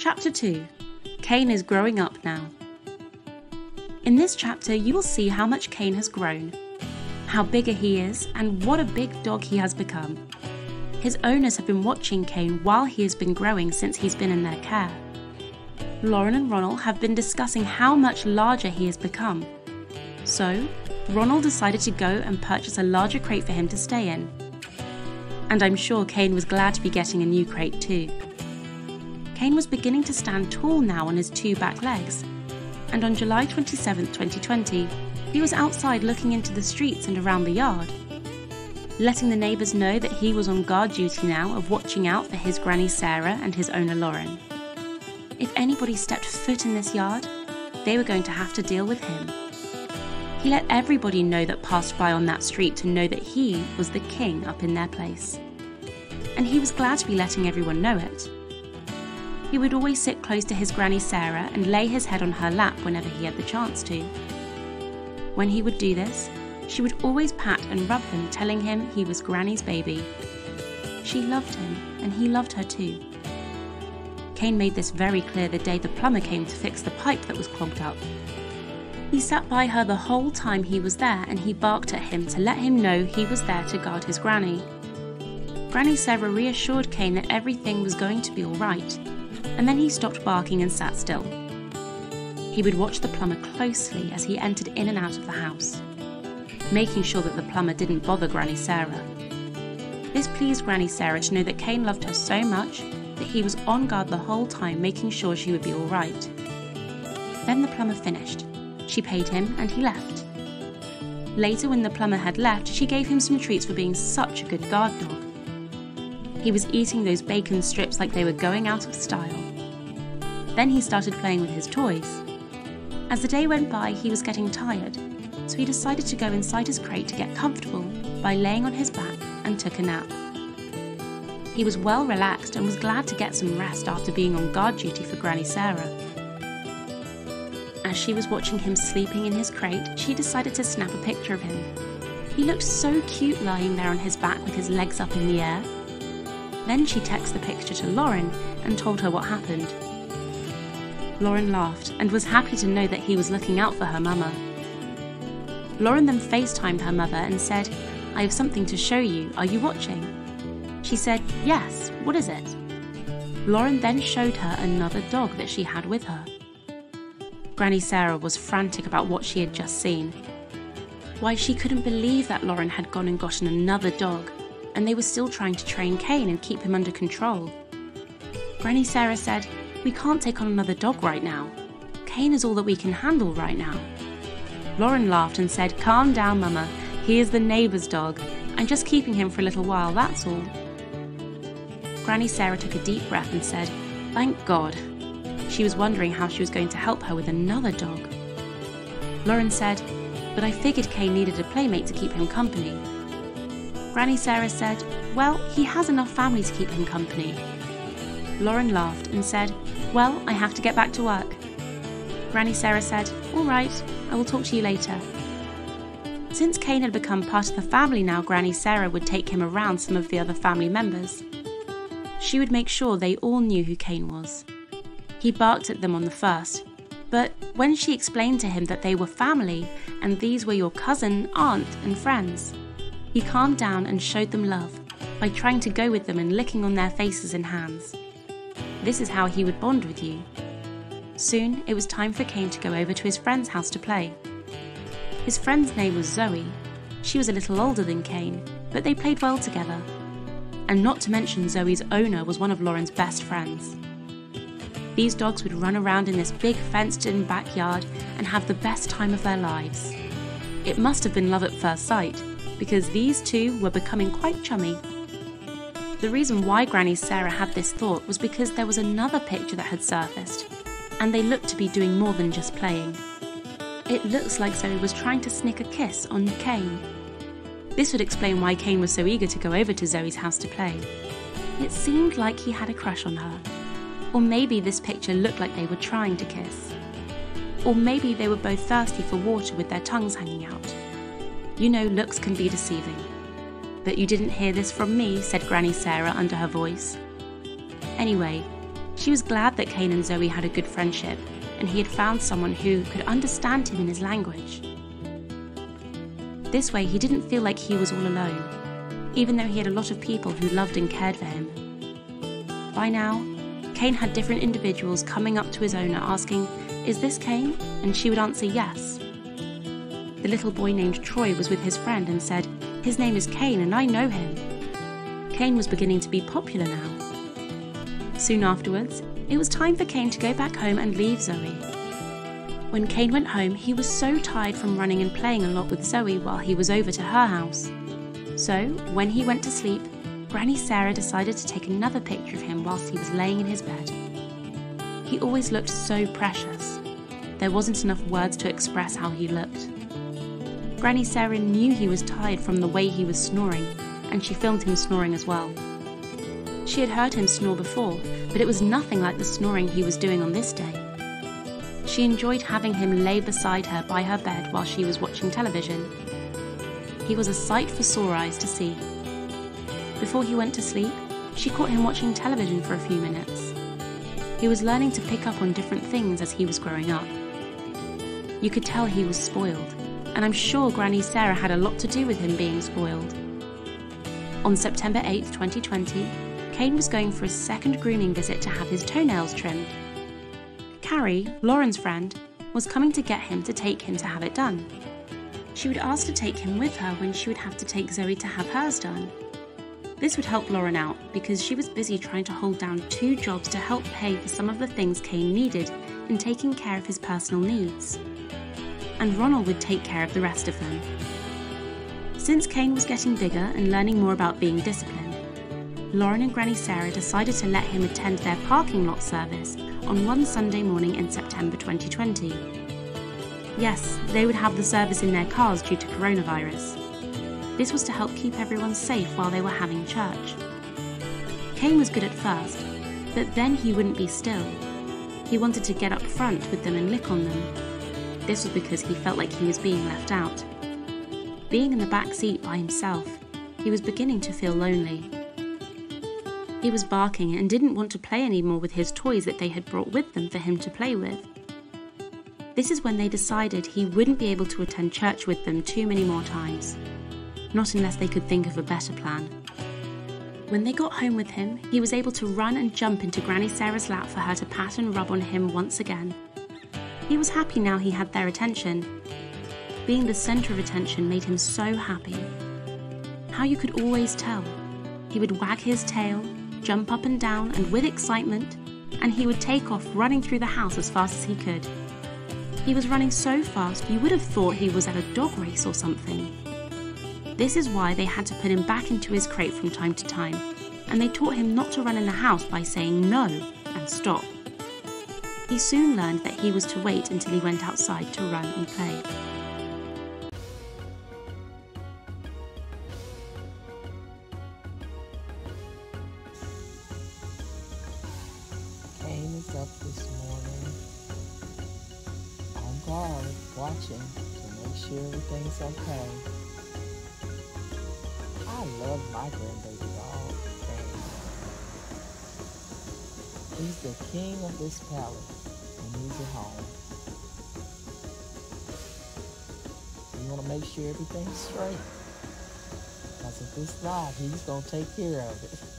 Chapter 2 Kane is growing up now. In this chapter, you will see how much Kane has grown, how bigger he is, and what a big dog he has become. His owners have been watching Kane while he has been growing since he's been in their care. Lauren and Ronnell have been discussing how much larger he has become. So, Ronnell decided to go and purchase a larger crate for him to stay in. And I'm sure Kane was glad to be getting a new crate too. Kane was beginning to stand tall now on his two back legs, and on July 27, 2020, he was outside looking into the streets and around the yard, letting the neighbours know that he was on guard duty now of watching out for his granny Sarah and his owner Lauren. If anybody stepped foot in this yard, they were going to have to deal with him. He let everybody know that passed by on that street to know that he was the king up in their place. And he was glad to be letting everyone know it. He would always sit close to his granny Sarah and lay his head on her lap whenever he had the chance to. When he would do this, she would always pat and rub him, telling him he was Granny's baby. She loved him, and he loved her too. Kane made this very clear the day the plumber came to fix the pipe that was clogged up. He sat by her the whole time he was there and he barked at him to let him know he was there to guard his granny. Granny Sarah reassured Kane that everything was going to be all right, and then he stopped barking and sat still. He would watch the plumber closely as he entered in and out of the house, making sure that the plumber didn't bother Granny Sarah. This pleased Granny Sarah to know that Kane loved her so much that he was on guard the whole time, making sure she would be all right. Then the plumber finished. She paid him and he left. Later, when the plumber had left, she gave him some treats for being such a good guard dog. He was eating those bacon strips like they were going out of style. Then he started playing with his toys. As the day went by, he was getting tired, so he decided to go inside his crate to get comfortable by laying on his back and took a nap. He was well relaxed and was glad to get some rest after being on guard duty for Granny Sarah. As she was watching him sleeping in his crate, she decided to snap a picture of him. He looked so cute lying there on his back with his legs up in the air. Then she texted the picture to Lauren and told her what happened. Lauren laughed and was happy to know that he was looking out for her mama. Lauren then FaceTimed her mother and said, I have something to show you. Are you watching? She said, Yes, what is it? Lauren then showed her another dog that she had with her. Granny Sarah was frantic about what she had just seen. Why, she couldn't believe that Lauren had gone and gotten another dog, and they were still trying to train Kane and keep him under control. Granny Sarah said, We can't take on another dog right now. Kane is all that we can handle right now. Lauren laughed and said, Calm down, Mama. He is the neighbour's dog. I'm just keeping him for a little while, that's all. Granny Sarah took a deep breath and said, Thank God. She was wondering how she was going to help her with another dog. Lauren said, But I figured Kane needed a playmate to keep him company. Granny Sarah said, Well, he has enough family to keep him company. Lauren laughed and said, Well, I have to get back to work. Granny Sarah said, All right, I will talk to you later. Since Kane had become part of the family now, Granny Sarah would take him around some of the other family members. She would make sure they all knew who Kane was. He barked at them on the first, but when she explained to him that they were family and these were your cousin, aunt, and friends, he calmed down and showed them love by trying to go with them and licking on their faces and hands. This is how he would bond with you. Soon it was time for Kane to go over to his friend's house to play. His friend's name was Zoe. She was a little older than Kane, but they played well together. And not to mention, Zoe's owner was one of Lauren's best friends. These dogs would run around in this big fenced in backyard and have the best time of their lives. It must have been love at first sight, because these two were becoming quite chummy. The reason why Granny Sarah had this thought was because there was another picture that had surfaced, and they looked to be doing more than just playing. It looks like Zoe was trying to sneak a kiss on Kane. This would explain why Kane was so eager to go over to Zoe's house to play. It seemed like he had a crush on her. Or maybe this picture looked like they were trying to kiss. Or maybe they were both thirsty for water with their tongues hanging out. You know, looks can be deceiving. But you didn't hear this from me, said Granny Sarah under her voice. Anyway, She was glad that Kane and Zoe had a good friendship and he had found someone who could understand him in his language. This way, he didn't feel like he was all alone, even though he had a lot of people who loved and cared for him. By now, Kane had different individuals coming up to his owner asking, Is this Kane? And she would answer yes. The little boy named Troy was with his friend and said, His name is Kane and I know him. Kane was beginning to be popular now. Soon afterwards, it was time for Kane to go back home and leave Zoe. When Kane went home, he was so tired from running and playing a lot with Zoe while he was over to her house. So, when he went to sleep, Granny Sarah decided to take another picture of him whilst he was laying in his bed. He always looked so precious. There wasn't enough words to express how he looked. Granny Sarah knew he was tired from the way he was snoring, and she filmed him snoring as well. She had heard him snore before, but it was nothing like the snoring he was doing on this day. She enjoyed having him lay beside her by her bed while she was watching television. He was a sight for sore eyes to see. Before he went to sleep, she caught him watching television for a few minutes. He was learning to pick up on different things as he was growing up. You could tell he was spoiled, and I'm sure Granny Sarah had a lot to do with him being spoiled. On September 8, 2020, Kane was going for his second grooming visit to have his toenails trimmed. Carrie, Lauren's friend, was coming to get him to take him to have it done. She would ask to take him with her when she would have to take Zoe to have hers done. This would help Lauren out because she was busy trying to hold down two jobs to help pay for some of the things Kane needed in taking care of his personal needs. And Ronnell would take care of the rest of them. Since Kane was getting bigger and learning more about being disciplined, Lauren and Granny Sarah decided to let him attend their parking lot service on one Sunday morning in September 2020. Yes, they would have the service in their cars due to coronavirus. This was to help keep everyone safe while they were having church. Kane was good at first, but then he wouldn't be still. He wanted to get up front with them and lick on them. This was because he felt like he was being left out. Being in the back seat by himself, he was beginning to feel lonely. He was barking and didn't want to play anymore with his toys that they had brought with them for him to play with. This is when they decided he wouldn't be able to attend church with them too many more times. Not unless they could think of a better plan. When they got home with him, he was able to run and jump into Granny Sarah's lap for her to pat and rub on him once again. He was happy now he had their attention. Being the centre of attention made him so happy. How you could always tell. He would wag his tail, jump up and down, and with excitement, and he would take off running through the house as fast as he could. He was running so fast you would have thought he was at a dog race or something. This is why they had to put him back into his crate from time to time, and they taught him not to run in the house by saying no and stop. He soon learned that he was to wait until he went outside to run and play. up this morning on guard, watching to make sure everything's okay. I love my grandbaby He's the king of this palace and he's at home. You want to make sure everything's straight. Because if it's not, he's going to take care of it.